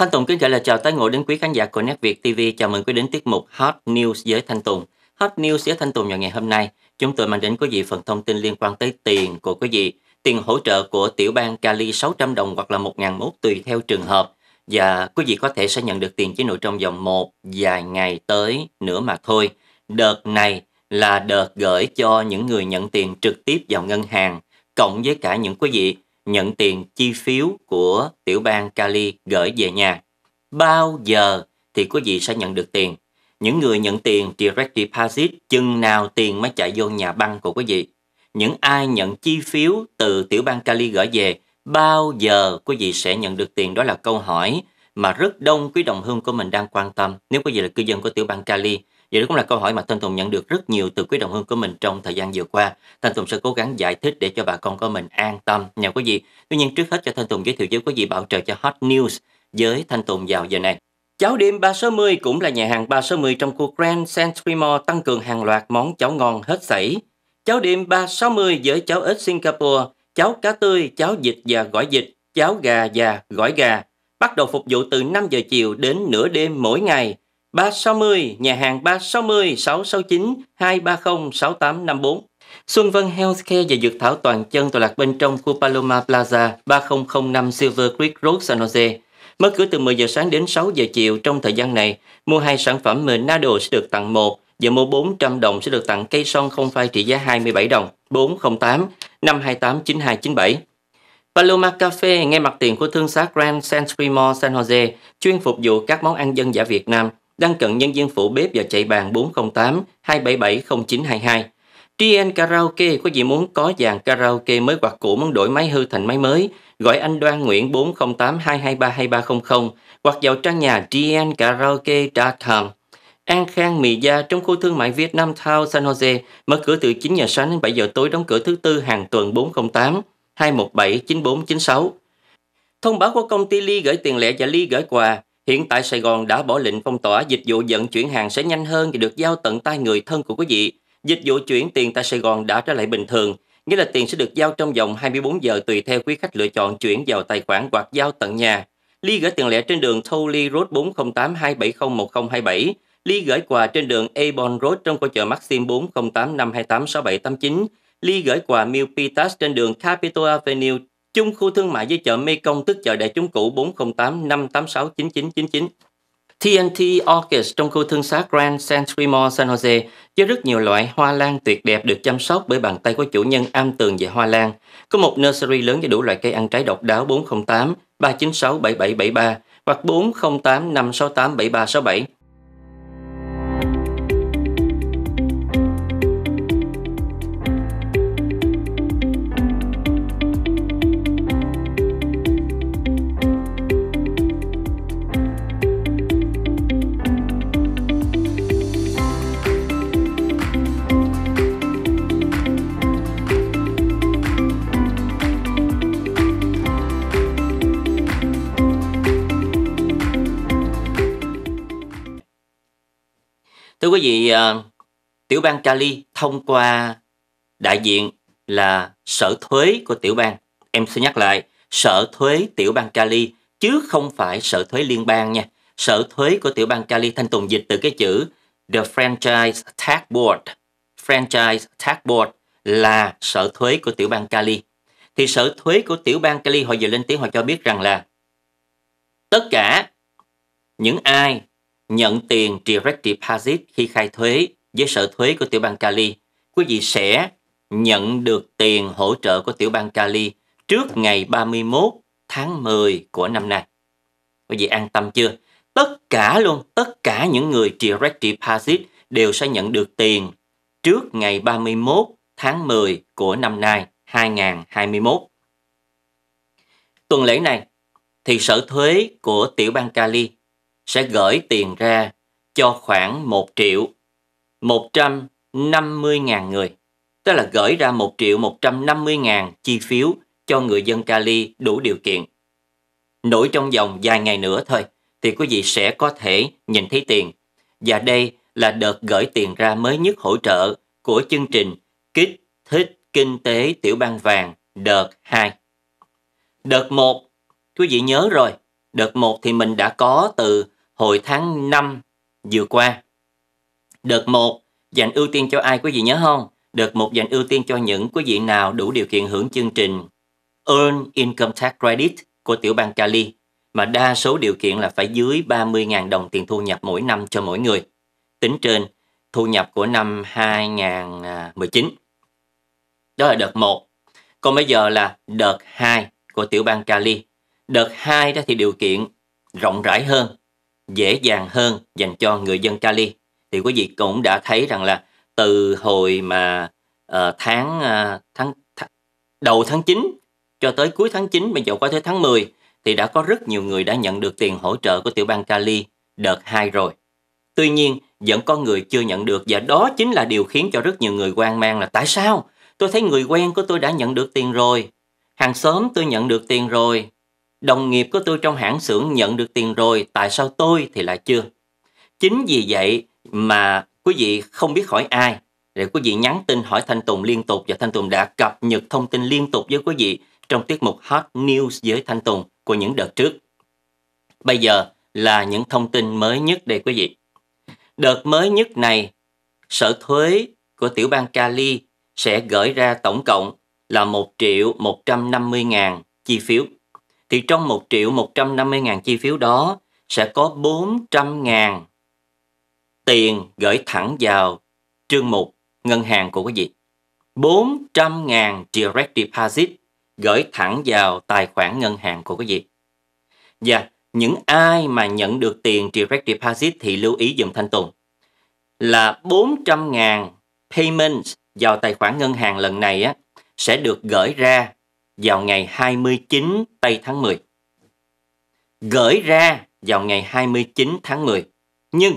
Thanh Tùng kính gửi lời chào tới ngộ đến quý khán giả của Net Việt TV. Chào mừng quý đến tiết mục Hot News với Thanh Tùng. Hot News với Thanh Tùng vào ngày hôm nay, chúng tôi mang đến quý vị phần thông tin liên quan tới tiền của quý vị. Tiền hỗ trợ của tiểu bang Cali 600 đồng hoặc là 1.000 mốt tùy theo trường hợp. Và quý vị có thể sẽ nhận được tiền chỉ nội trong vòng một vài ngày tới nữa mà thôi. Đợt này là đợt gửi cho những người nhận tiền trực tiếp vào ngân hàng, cộng với cả những quý vị nhận tiền chi phiếu của tiểu bang Cali gửi về nhà. Bao giờ thì quý vị sẽ nhận được tiền? Những người nhận tiền direct deposit chừng nào tiền mới chạy vô nhà băng của quý vị? Những ai nhận chi phiếu từ tiểu bang Cali gửi về, bao giờ quý vị sẽ nhận được tiền? Đó là câu hỏi mà rất đông quý đồng hương của mình đang quan tâm. Nếu quý vị là cư dân của tiểu bang Cali, Vậy đó cũng là câu hỏi mà Thanh Tùng nhận được rất nhiều từ quý đồng hương của mình trong thời gian vừa qua. Thanh Tùng sẽ cố gắng giải thích để cho bà con của mình an tâm nha quý vị. Tuy nhiên trước hết cho Thanh Tùng giới thiệu với quý vị bảo trợ cho Hot News với Thanh Tùng vào giờ này. Cháo đêm 360 cũng là nhà hàng 360 trong khu Grand Century Mall tăng cường hàng loạt món cháo ngon hết sảy. Cháo đêm 360 với cháo ếch Singapore, cháo cá tươi, cháo vịt và gỏi vịt, cháo gà và gỏi gà. Bắt đầu phục vụ từ 5 giờ chiều đến nửa đêm mỗi ngày. 360, nhà hàng 360 669 230 6854. Xuân Vân Healthcare và Dược Thảo Toàn chân tọa lạc bên trong khu Paloma Plaza 3005 Silver Creek Road San Jose. Mở cửa từ 10 giờ sáng đến 6 giờ chiều trong thời gian này. Mua hai sản phẩm Menado sẽ được tặng một và mua 400 đồng sẽ được tặng cây son không phai trị giá 27 đồng 408 528 9297. Paloma Cafe ngay mặt tiền của thương xá Grand Century Mall San Jose chuyên phục vụ các món ăn dân dã Việt Nam đang cần nhân viên phụ bếp và chạy bàn 408 277 0922. TN Karaoke có gì muốn có dàn karaoke mới hoặc cũ muốn đổi máy hư thành máy mới, gọi anh Đoan Nguyễn 408 223 2300 hoặc vào trang nhà tnkaraoke.com. An Khang Mì Gia trong khu thương mại Vietnam Town San Jose mở cửa từ 9 giờ sáng đến 7 giờ tối đóng cửa thứ tư hàng tuần 408 217 9496. Thông báo của công ty Ly gửi tiền lẻ và Ly gửi quà Hiện tại Sài Gòn đã bỏ lệnh phong tỏa, dịch vụ vận chuyển hàng sẽ nhanh hơn và được giao tận tay người thân của quý vị. Dịch vụ chuyển tiền tại Sài Gòn đã trở lại bình thường, nghĩa là tiền sẽ được giao trong vòng 24 giờ tùy theo quý khách lựa chọn chuyển vào tài khoản hoặc giao tận nhà. Ly gửi tiền lẻ trên đường Tholi Road 408 270 1027. Ly gửi quà trên đường Avon Road trong khu chợ Maxim 408 528 6789. Ly gửi quà Milpitas trên đường Capitol Avenue chung khu thương mại với chợ Mekong, tức chợ đại chúng cũ 408 586 9999. TNT Orchids trong khu thương xá Grand Century Mall San Jose, với rất nhiều loại hoa lan tuyệt đẹp được chăm sóc bởi bàn tay của chủ nhân am tường về hoa lan. Có một nursery lớn với đủ loại cây ăn trái độc đáo 408 396 7773 hoặc 408 568 7367. Quý vị, ờ, tiểu bang Cali thông qua đại diện là sở thuế của tiểu bang. Em sẽ nhắc lại, sở thuế tiểu bang Cali chứ không phải sở thuế liên bang nha. Sở thuế của tiểu bang Cali thanh tùng dịch từ cái chữ The Franchise Tax Board. Franchise Tax Board là sở thuế của tiểu bang Cali. Thì sở thuế của tiểu bang Cali họ vừa lên tiếng họ cho biết rằng là tất cả những ai nhận tiền direct deposit khi khai thuế với sở thuế của tiểu bang Cali, quý vị sẽ nhận được tiền hỗ trợ của tiểu bang Cali trước ngày 31 tháng 10 của năm nay. Quý vị an tâm chưa? Tất cả luôn, tất cả những người direct deposit đều sẽ nhận được tiền trước ngày 31 tháng 10 của năm nay 2021. Tuần lễ này thì sở thuế của tiểu bang Cali sẽ gửi tiền ra cho khoảng 1 triệu 150 ngàn người. Tức là gửi ra 1 triệu 150 ngàn chi phiếu cho người dân Cali đủ điều kiện. Nổi trong vòng vài ngày nữa thôi thì quý vị sẽ có thể nhìn thấy tiền. Và đây là đợt gửi tiền ra mới nhất hỗ trợ của chương trình Kích thích kinh tế tiểu bang vàng đợt 2. Đợt 1, quý vị nhớ rồi, Đợt 1 thì mình đã có từ hồi tháng 5 vừa qua. Đợt 1 dành ưu tiên cho ai quý vị nhớ không? Đợt 1 dành ưu tiên cho những quý vị nào đủ điều kiện hưởng chương trình Earn Income Tax Credit của tiểu bang Cali, mà đa số điều kiện là phải dưới 30.000 đồng tiền thu nhập mỗi năm cho mỗi người. Tính trên, thu nhập của năm 2019. Đó là đợt 1. Còn bây giờ là đợt 2 của tiểu bang Cali. Đợt 2 đó thì điều kiện rộng rãi hơn, dễ dàng hơn dành cho người dân Cali. Thì quý vị cũng đã thấy rằng là từ hồi mà uh, tháng, uh, tháng th đầu tháng 9 cho tới cuối tháng 9 bây giờ qua tới tháng 10 thì đã có rất nhiều người đã nhận được tiền hỗ trợ của tiểu bang Cali đợt 2 rồi. Tuy nhiên, vẫn có người chưa nhận được và đó chính là điều khiến cho rất nhiều người quan mang là tại sao? Tôi thấy người quen của tôi đã nhận được tiền rồi. Hàng xóm tôi nhận được tiền rồi. Đồng nghiệp của tôi trong hãng xưởng nhận được tiền rồi. Tại sao tôi thì lại chưa? Chính vì vậy mà quý vị không biết hỏi ai. Để quý vị nhắn tin hỏi Thanh Tùng liên tục và Thanh Tùng đã cập nhật thông tin liên tục với quý vị trong tiết mục Hot News với Thanh Tùng của những đợt trước. Bây giờ là những thông tin mới nhất đây quý vị. Đợt mới nhất này, Sở Thuế của tiểu bang Cali sẽ gửi ra tổng cộng là 1 triệu 150 ngàn chi phiếu. Thì trong 1 triệu 150 ngàn chi phiếu đó sẽ có 400 ngàn tiền gửi thẳng vào trương mục ngân hàng của quý vị. 400 ngàn direct deposit gửi thẳng vào tài khoản ngân hàng của quý vị. Và những ai mà nhận được tiền direct deposit thì lưu ý dùm Thanh Tùng là 400 ngàn payment vào tài khoản ngân hàng lần này á, sẽ được gửi ra vào ngày 29 tây tháng 10. Gửi ra vào ngày 29 tháng 10. Nhưng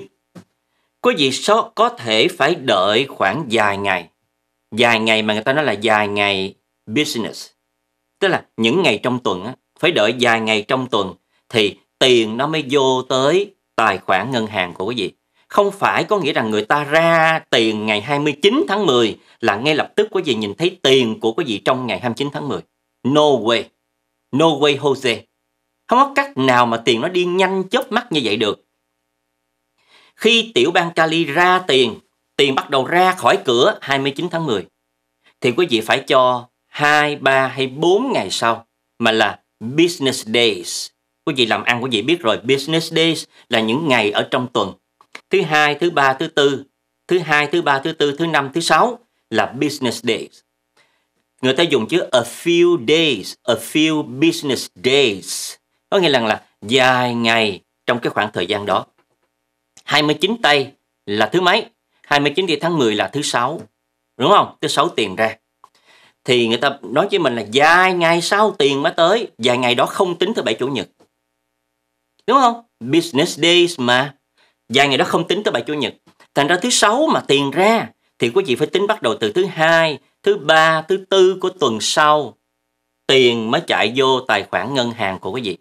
quý vị số có thể phải đợi khoảng vài ngày. Vài ngày mà người ta nói là vài ngày business. Tức là những ngày trong tuần á, phải đợi vài ngày trong tuần thì tiền nó mới vô tới tài khoản ngân hàng của quý vị. Không phải có nghĩa rằng người ta ra tiền ngày 29 tháng 10 là ngay lập tức quý vị nhìn thấy tiền của quý vị trong ngày 29 tháng 10. No way. No way Jose. Không có cách nào mà tiền nó đi nhanh chớp mắt như vậy được. Khi tiểu bang Cali ra tiền, tiền bắt đầu ra khỏi cửa 29 tháng 10, thì quý vị phải cho 2, 3 hay 4 ngày sau, mà là business days. Quý vị làm ăn quý vị biết rồi, business days là những ngày ở trong tuần. Thứ hai, thứ ba, thứ tư, thứ hai, thứ ba, thứ tư, thứ năm, thứ sáu là business days. Người ta dùng chữ a few days, a few business days. Có nghĩa rằng là dài ngày trong cái khoảng thời gian đó. 29 tây là thứ mấy? 29 thì tháng 10 là thứ sáu. Đúng không? Thứ sáu tiền ra. Thì người ta nói với mình là dài ngày sau tiền mới tới. dài ngày đó không tính thứ bảy chủ nhật. Đúng không? Business days mà. dài ngày đó không tính tới bảy chủ nhật. Thành ra thứ sáu mà tiền ra thì quý vị phải tính bắt đầu từ thứ hai, thứ ba, thứ tư của tuần sau. Tiền mới chạy vô tài khoản ngân hàng của quý vị.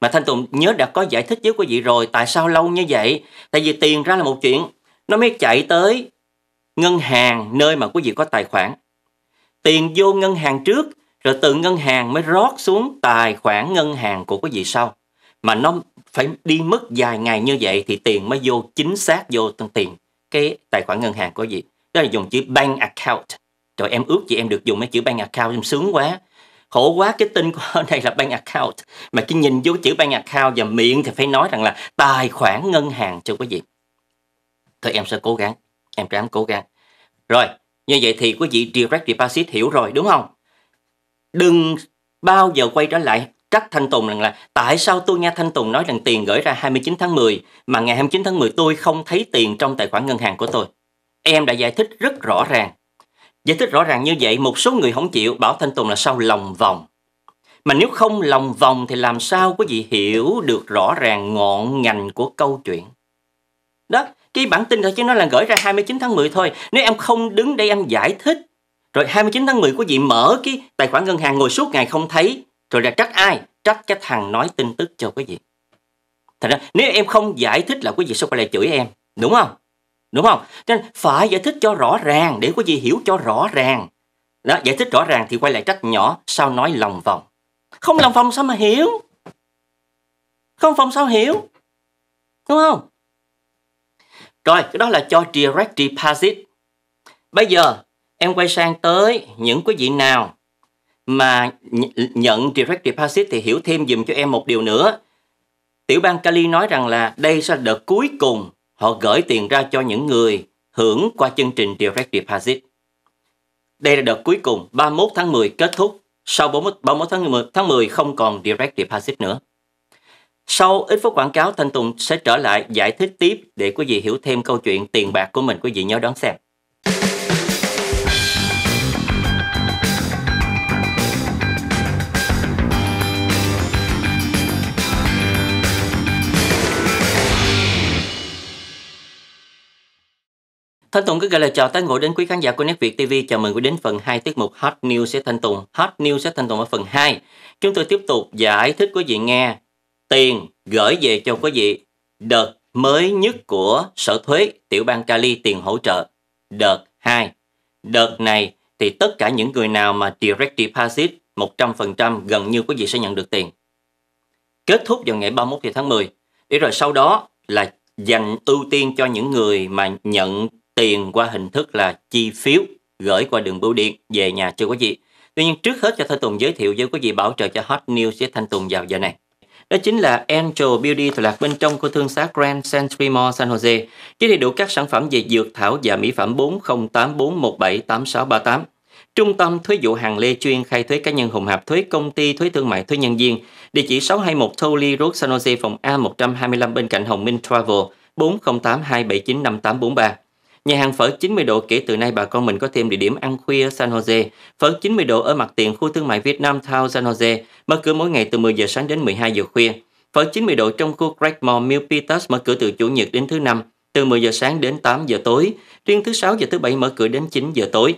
Mà Thanh Tùng nhớ đã có giải thích với quý vị rồi tại sao lâu như vậy. Tại vì tiền ra là một chuyện, nó mới chạy tới ngân hàng nơi mà quý vị có tài khoản. Tiền vô ngân hàng trước, rồi từ ngân hàng mới rót xuống tài khoản ngân hàng của quý vị sau. Mà nó phải đi mất vài ngày như vậy thì tiền mới vô chính xác vô tiền cái tài khoản ngân hàng của gì đó là dùng chữ bank account trời, em ước chị em được dùng mấy chữ bank account, em sướng quá. Khổ quá, cái tin của đây là bank account. Mà cái nhìn vô chữ bank account và miệng thì phải nói rằng là tài khoản ngân hàng cho quý vị. Thôi, em sẽ cố gắng, em ráng cố gắng. Rồi, như vậy thì quý vị direct deposit hiểu rồi, đúng không? Đừng bao giờ quay trở lại trách Thanh Tùng rằng là tại sao tôi nghe Thanh Tùng nói rằng tiền gửi ra 29 tháng 10 mà ngày 29 tháng 10 tôi không thấy tiền trong tài khoản ngân hàng của tôi. Em đã giải thích rất rõ ràng. Giải thích rõ ràng như vậy một số người không chịu bảo Thanh Tùng là sao lòng vòng. Mà nếu không lòng vòng thì làm sao quý vị hiểu được rõ ràng ngọn ngành của câu chuyện. Đó, cái bản tin thôi chứ nó là gửi ra 29 tháng 10 thôi. Nếu em không đứng đây em giải thích rồi 29 tháng 10 quý vị mở cái tài khoản ngân hàng ngồi suốt ngày không thấy rồi là trách ai? Trách cái thằng nói tin tức cho quý vị. Thật ra nếu em không giải thích là quý vị sẽ quay lại chửi em. Đúng không? Đúng không? Nên phải giải thích cho rõ ràng để quý vị hiểu cho rõ ràng. Đó, giải thích rõ ràng thì quay lại trách nhỏ sao nói lòng vòng. Không lòng vòng sao mà hiểu? Không phòng sao hiểu. Đúng không? Rồi, cái đó là cho direct deposit. Bây giờ, em quay sang tới những quý vị nào mà nhận direct deposit thì hiểu thêm dùm cho em một điều nữa. Tiểu bang Cali nói rằng là đây sẽ là đợt cuối cùng họ gửi tiền ra cho những người hưởng qua chương trình direct deposit. Đây là đợt cuối cùng, 31 tháng 10 kết thúc. Sau 31, 31 tháng 10, tháng 10 không còn direct deposit nữa. Sau ít phút quảng cáo, Thanh Tùng sẽ trở lại giải thích tiếp để quý vị hiểu thêm câu chuyện tiền bạc của mình. Quý vị nhớ đón xem. Thanh Tùng cứ gửi lời chào tới ngồi đến quý khán giả của Nét Việt TV. Chào mừng quý đến phần 2 tiết mục Hot News sẽ Thanh Tùng. Hot News sẽ Thanh Tùng ở phần 2. Chúng tôi tiếp tục giải thích quý vị nghe tiền gửi về cho quý vị đợt mới nhất của Sở Thuế Tiểu bang Cali tiền hỗ trợ. Đợt 2. Đợt này thì tất cả những người nào mà direct deposit 100% gần như quý vị sẽ nhận được tiền. Kết thúc vào ngày 31 tháng 10. Để rồi sau đó là dành ưu tiên cho những người mà nhận tiền qua hình thức là chi phiếu gửi qua đường bưu điện về nhà cho quý vị. Tuy nhiên, trước hết cho Thanh Tùng giới thiệu với quý vị bảo trợ cho Hot News với Thanh Tùng vào giờ này. Đó chính là Angel Beauty thuộc lạc bên trong của thương xá Grand Century Mall San Jose. Chỉ đầy đủ các sản phẩm về dược thảo và mỹ phẩm 4084178638. Trung tâm thuế vụ hàng lê chuyên khai thuế cá nhân hùng hạp thuế công ty thuế thương mại thuế nhân viên. Địa chỉ 621 Tolly Road, San Jose, phòng A125 bên cạnh Hồng Minh Travel 4082795843 Nhà hàng phở 90 độ kể từ nay bà con mình có thêm địa điểm ăn khuya San Jose. Phở 90 độ ở mặt tiền khu thương mại Việt Nam Town San Jose, mở cửa mỗi ngày từ 10 giờ sáng đến 12 giờ khuya. Phở 90 độ trong khu Great Mall Milpitas mở cửa từ Chủ nhật đến thứ năm, từ 10 giờ sáng đến 8 giờ tối. Riêng thứ sáu và thứ bảy mở cửa đến 9 giờ tối.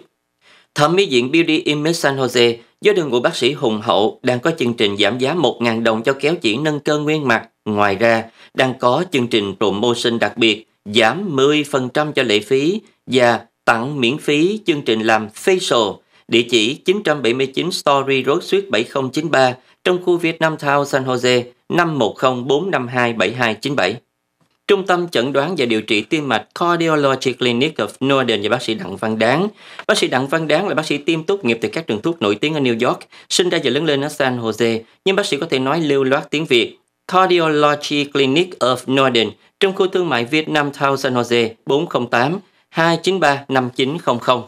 Thẩm mỹ viện Beauty Image San Jose do đường của bác sĩ Hùng Hậu đang có chương trình giảm giá 1.000 đồng cho kéo chỉ nâng cơ nguyên mặt. Ngoài ra, đang có chương trình promotion đặc biệt giảm 10% cho lệ phí và tặng miễn phí chương trình làm facial địa chỉ 979 Story Road Suite 7093 trong khu Việt Nam Town San Jose 5104527297. Trung tâm chẩn đoán và điều trị tim mạch Cardiology Clinic of Northern và bác sĩ Đặng Văn Đáng. Bác sĩ Đặng Văn Đáng là bác sĩ tim tốt nghiệp từ các trường thuốc nổi tiếng ở New York, sinh ra và lớn lên ở San Jose, nhưng bác sĩ có thể nói lưu loát tiếng Việt. Cardiology Clinic of Northern trong khu thương mại Việt Nam Town San Jose 408 293 5900.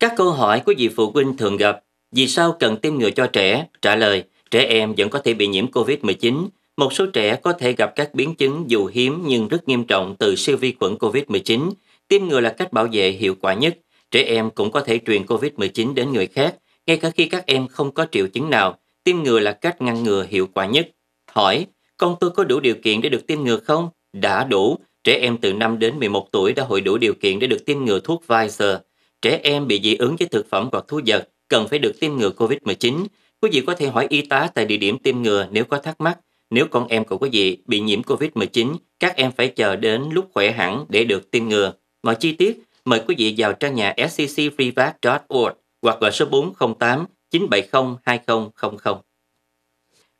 Các câu hỏi của vị phụ huynh thường gặp Vì sao cần tiêm ngừa cho trẻ? Trả lời, trẻ em vẫn có thể bị nhiễm COVID-19. Một số trẻ có thể gặp các biến chứng dù hiếm nhưng rất nghiêm trọng từ siêu vi khuẩn COVID-19. Tiêm ngừa là cách bảo vệ hiệu quả nhất. Trẻ em cũng có thể truyền COVID-19 đến người khác, ngay cả khi các em không có triệu chứng nào. Tiêm ngừa là cách ngăn ngừa hiệu quả nhất. Hỏi, con tôi có đủ điều kiện để được tiêm ngừa không? Đã đủ. Trẻ em từ 5 đến 11 tuổi đã hội đủ điều kiện để được tiêm ngừa thuốc Pfizer. Trẻ em bị dị ứng với thực phẩm hoặc thú vật cần phải được tiêm ngừa COVID-19. Quý vị có thể hỏi y tá tại địa điểm tiêm ngừa nếu có thắc mắc. Nếu con em của quý vị bị nhiễm COVID-19, các em phải chờ đến lúc khỏe hẳn để được tiêm ngừa. Mọi chi tiết, mời quý vị vào trang nhà sccfreevac.org hoặc gọi số 408 970 2000.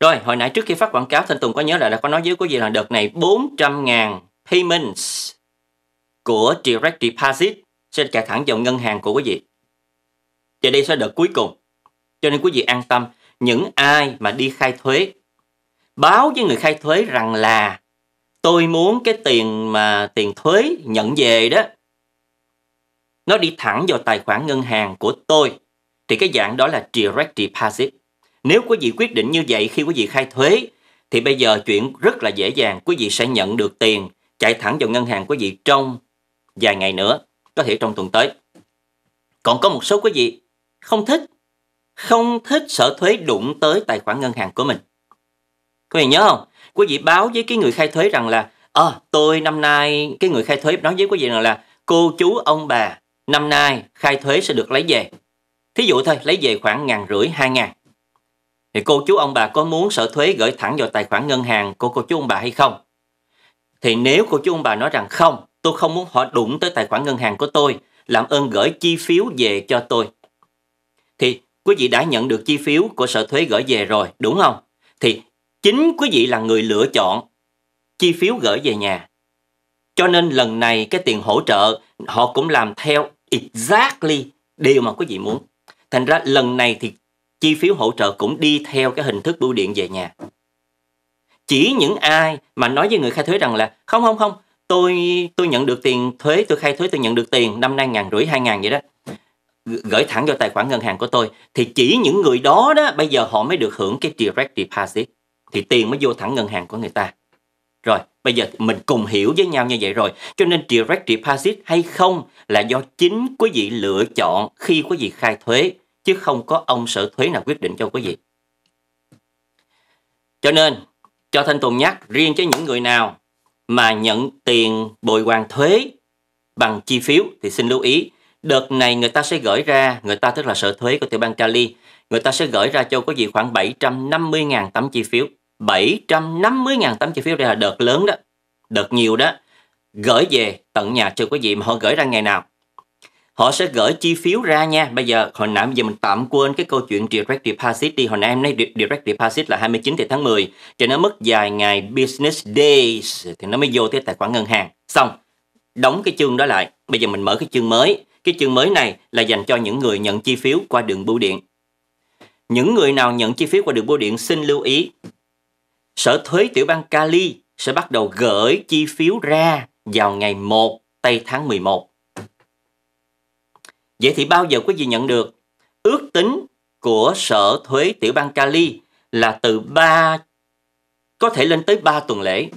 Rồi, hồi nãy trước khi phát quảng cáo, Thanh Tùng có nhớ là đã có nói với quý vị là đợt này 400.000 payments của direct deposit sẽ trả thẳng vào ngân hàng của quý vị. Và đây sẽ đợt cuối cùng. Cho nên quý vị an tâm, những ai mà đi khai thuế, báo với người khai thuế rằng là tôi muốn cái tiền mà tiền thuế nhận về đó, nó đi thẳng vào tài khoản ngân hàng của tôi. Thì cái dạng đó là direct deposit. Nếu quý vị quyết định như vậy khi quý vị khai thuế, thì bây giờ chuyện rất là dễ dàng. Quý vị sẽ nhận được tiền chạy thẳng vào ngân hàng quý vị trong vài ngày nữa, có thể trong tuần tới. Còn có một số quý vị không thích, không thích sở thuế đụng tới tài khoản ngân hàng của mình. Quý vị nhớ không? Quý vị báo với cái người khai thuế rằng là à, tôi năm nay, cái người khai thuế nói với quý vị rằng là cô chú ông bà năm nay khai thuế sẽ được lấy về. Thí dụ thôi, lấy về khoảng ngàn rưỡi, hai ngàn thì cô chú ông bà có muốn sở thuế gửi thẳng vào tài khoản ngân hàng của cô chú ông bà hay không? Thì nếu cô chú ông bà nói rằng không, tôi không muốn họ đụng tới tài khoản ngân hàng của tôi, làm ơn gửi chi phiếu về cho tôi. Thì quý vị đã nhận được chi phiếu của sở thuế gửi về rồi, đúng không? Thì chính quý vị là người lựa chọn chi phiếu gửi về nhà. Cho nên lần này cái tiền hỗ trợ họ cũng làm theo exactly điều mà quý vị muốn. Thành ra lần này thì chi phiếu hỗ trợ cũng đi theo cái hình thức bưu điện về nhà. Chỉ những ai mà nói với người khai thuế rằng là không không không, tôi tôi nhận được tiền thuế, tôi khai thuế tôi nhận được tiền năm nay ngàn rưỡi hai ngàn vậy đó gửi thẳng vào tài khoản ngân hàng của tôi. Thì chỉ những người đó đó bây giờ họ mới được hưởng cái direct deposit thì tiền mới vô thẳng ngân hàng của người ta. Rồi bây giờ mình cùng hiểu với nhau như vậy rồi. Cho nên direct deposit hay không là do chính quý vị lựa chọn khi quý vị khai thuế chứ không có ông sở thuế nào quyết định cho quý vị cho nên cho Thanh Tùng nhắc riêng cho những người nào mà nhận tiền bồi hoàn thuế bằng chi phiếu thì xin lưu ý Đợt này người ta sẽ gửi ra, người ta tức là sở thuế của tiểu bang Cali, người ta sẽ gửi ra cho quý vị khoảng 750.000 tấm chi phiếu. 750.000 tấm chi phiếu đây là đợt lớn đó, đợt nhiều đó. Gửi về tận nhà cho quý vị mà họ gửi ra ngày nào. Họ sẽ gửi chi phiếu ra nha. Bây giờ hồi nãy bây giờ mình tạm quên cái câu chuyện direct deposit đi. Hồi nãy em nói direct deposit là 29 tháng 10. Cho nó mất vài ngày business days thì nó mới vô tới tài khoản ngân hàng. Xong, đóng cái chương đó lại. Bây giờ mình mở cái chương mới cái chương mới này là dành cho những người nhận chi phiếu qua đường bưu điện. Những người nào nhận chi phiếu qua đường bưu điện xin lưu ý. Sở thuế tiểu bang Cali sẽ bắt đầu gửi chi phiếu ra vào ngày 1 tây tháng 11. Vậy thì bao giờ quý vị nhận được? Ước tính của Sở thuế tiểu bang Cali là từ 3 có thể lên tới 3 tuần lễ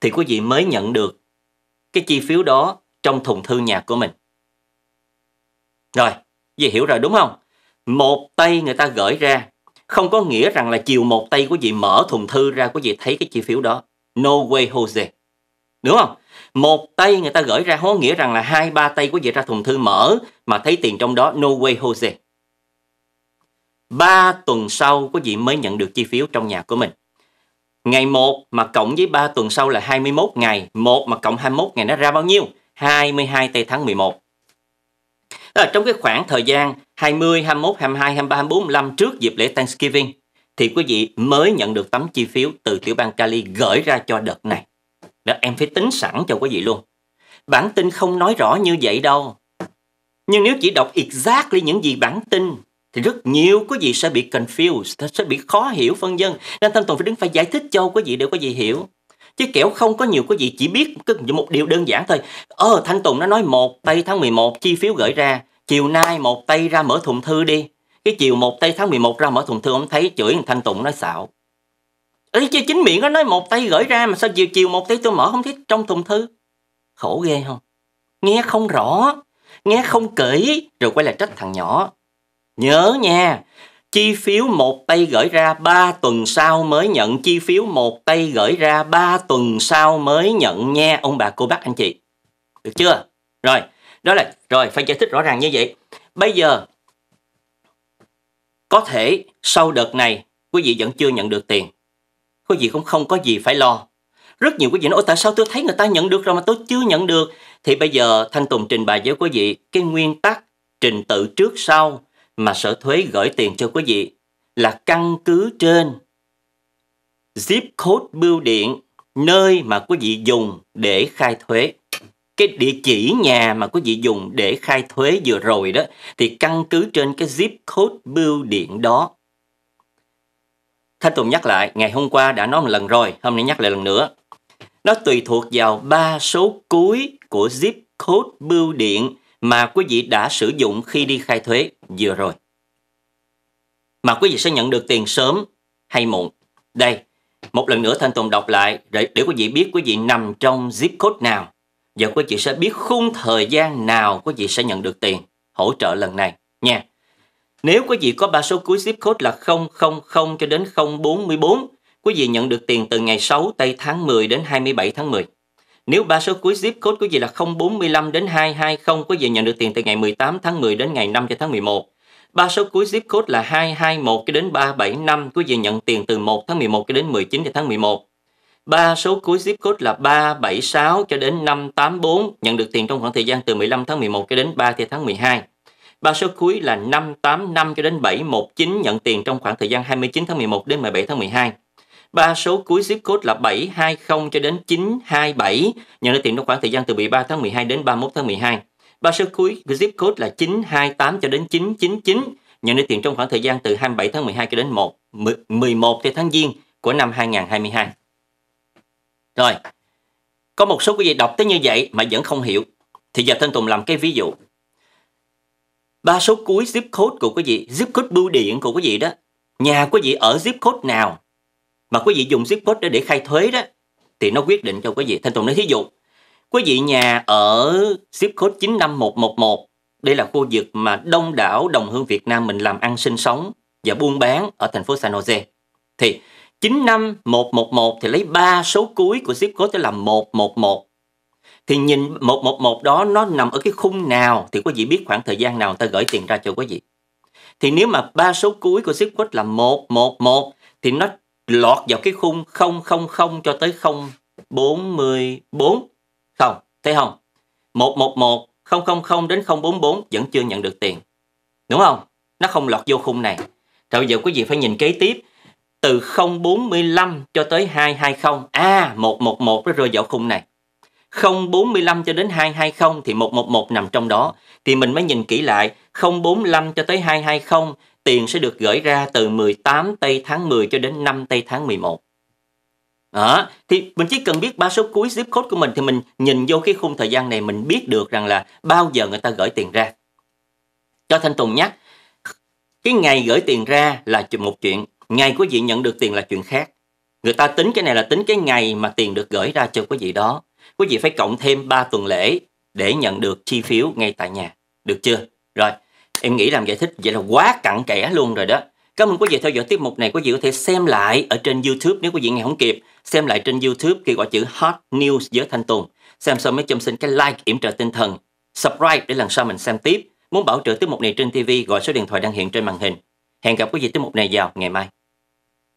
thì quý vị mới nhận được cái chi phiếu đó trong thùng thư nhà của mình. Rồi, vậy hiểu rồi đúng không? Một tay người ta gửi ra, không có nghĩa rằng là chiều một tay của vị mở thùng thư ra của vị thấy cái chi phiếu đó. No way Jose. Đúng không? Một tay người ta gửi ra hóa nghĩa rằng là hai ba tay của vị ra thùng thư mở mà thấy tiền trong đó. No way Jose. Ba tuần sau quý vị mới nhận được chi phiếu trong nhà của mình. Ngày 1 mà cộng với 3 tuần sau là 21 ngày. 1 mà cộng 21 ngày nó ra bao nhiêu? 22 tây tháng 11. Đó là trong cái khoảng thời gian 20, 21, 22, 23, 24, 25 trước dịp lễ Thanksgiving thì quý vị mới nhận được tấm chi phiếu từ tiểu bang Cali gửi ra cho đợt này. Đó, em phải tính sẵn cho quý vị luôn. Bản tin không nói rõ như vậy đâu. Nhưng nếu chỉ đọc exactly những gì bản tin thì rất nhiều quý vị sẽ bị confused, sẽ bị khó hiểu phân dân. Nên Thanh Tùng phải đứng phải giải thích cho quý vị để quý vị hiểu. Chứ kẻo không có nhiều quý vị chỉ biết một điều đơn giản thôi. Ờ, Thanh Tùng nó nói một tây tháng 11 chi phiếu gửi ra. Chiều nay một tây ra mở thùng thư đi. Cái chiều một tây tháng 11 ra mở thùng thư ông thấy chửi thằng Thanh Tùng nói xạo. Ấy chứ chính miệng nó nói một tay gửi ra mà sao chiều chiều một tay tôi mở không thấy trong thùng thư. Khổ ghê không? Nghe không rõ, nghe không kỹ rồi quay lại trách thằng nhỏ. Nhớ nha, Chi phiếu một tay gửi ra 3 tuần sau mới nhận chi phiếu một tay gửi ra 3 tuần sau mới nhận nha ông bà cô bác anh chị. Được chưa? Rồi, đó là rồi phải giải thích rõ ràng như vậy. Bây giờ có thể sau đợt này quý vị vẫn chưa nhận được tiền. Quý vị cũng không có gì phải lo. Rất nhiều quý vị nói Ôi, tại sao tôi thấy người ta nhận được rồi mà tôi chưa nhận được. Thì bây giờ Thanh Tùng trình bày với quý vị cái nguyên tắc trình tự trước sau mà sở thuế gửi tiền cho quý vị là căn cứ trên zip code bưu điện nơi mà quý vị dùng để khai thuế. Cái địa chỉ nhà mà quý vị dùng để khai thuế vừa rồi đó thì căn cứ trên cái zip code bưu điện đó. Thanh Tùng nhắc lại, ngày hôm qua đã nói một lần rồi, hôm nay nhắc lại lần nữa. Nó tùy thuộc vào ba số cuối của zip code bưu điện mà quý vị đã sử dụng khi đi khai thuế vừa rồi. Mà quý vị sẽ nhận được tiền sớm hay muộn. Đây, một lần nữa Thanh Tùng đọc lại để, để quý vị biết quý vị nằm trong zip code nào và quý vị sẽ biết khung thời gian nào quý vị sẽ nhận được tiền hỗ trợ lần này nha. Nếu quý vị có ba số cuối zip code là 000 cho đến 044, quý vị nhận được tiền từ ngày 6 tây tháng 10 đến 27 tháng 10. Nếu ba số cuối zip code quý vị là 045 đến 220, quý vị nhận được tiền từ ngày 18 tháng 10 đến ngày 5 cho tháng 11. Ba số cuối zip code là 221 cho đến 375, quý vị nhận tiền từ 1 tháng 11 cho đến 19 cho tháng 11. Ba số cuối zip code là 376 cho đến 584, nhận được tiền trong khoảng thời gian từ 15 tháng 11 cho đến 3 tháng 12. Ba số cuối là 585 cho đến 719, nhận tiền trong khoảng thời gian 29 tháng 11 đến 17 tháng 12. Ba số cuối zip code là 720 cho đến 927, nhận được tiền trong khoảng thời gian từ 13 tháng 12 đến 31 tháng 12. Ba số cuối của zip code là 928 cho đến 999, nhận được tiền trong khoảng thời gian từ 27 tháng 12 cho đến 1 11 tháng Giêng của năm 2022. Rồi, có một số quý vị đọc tới như vậy mà vẫn không hiểu. Thì giờ Thanh Tùng làm cái ví dụ. Ba số cuối zip code của quý vị, zip code bưu điện của quý vị đó, nhà quý vị ở zip code nào mà quý vị dùng zip code để để khai thuế đó, thì nó quyết định cho quý vị. Thanh Tùng nói thí dụ, quý vị nhà ở zip code 95111, đây là khu vực mà đông đảo đồng hương Việt Nam mình làm ăn sinh sống và buôn bán ở thành phố San Jose. Thì 95111 thì lấy ba số cuối của zip code đó là 111. Thì nhìn 111 đó nó nằm ở cái khung nào thì quý vị biết khoảng thời gian nào người ta gửi tiền ra cho quý vị. Thì nếu mà ba số cuối của zip code là 111 thì nó lọt vào cái khung 000 cho tới 044. Không, thấy không? 111 000 đến 044 vẫn chưa nhận được tiền. Đúng không? Nó không lọt vô khung này. Rồi giờ quý vị phải nhìn kế tiếp từ 045 cho tới 220. À, 111 nó rơi vào khung này. 045 cho đến 220 thì 111 nằm trong đó. Thì mình mới nhìn kỹ lại 045 cho tới 220 tiền sẽ được gửi ra từ 18 tây tháng 10 cho đến 5 tây tháng 11. Đó, thì mình chỉ cần biết ba số cuối zip code của mình thì mình nhìn vô cái khung thời gian này mình biết được rằng là bao giờ người ta gửi tiền ra. Cho Thanh Tùng nhắc, cái ngày gửi tiền ra là một chuyện, ngày quý vị nhận được tiền là chuyện khác. Người ta tính cái này là tính cái ngày mà tiền được gửi ra cho quý vị đó. Quý vị phải cộng thêm 3 tuần lễ để nhận được chi phiếu ngay tại nhà. Được chưa? Rồi, em nghĩ làm giải thích vậy là quá cặn kẽ luôn rồi đó. Cảm ơn quý vị theo dõi tiết mục này. Quý vị có thể xem lại ở trên YouTube nếu quý vị nghe không kịp. Xem lại trên YouTube khi gọi chữ Hot News với Thanh Tùng. Xem xong mới chấm xin cái like yểm trợ tinh thần. Subscribe để lần sau mình xem tiếp. Muốn bảo trợ tiết mục này trên TV gọi số điện thoại đang hiện trên màn hình. Hẹn gặp quý vị tiết mục này vào ngày mai.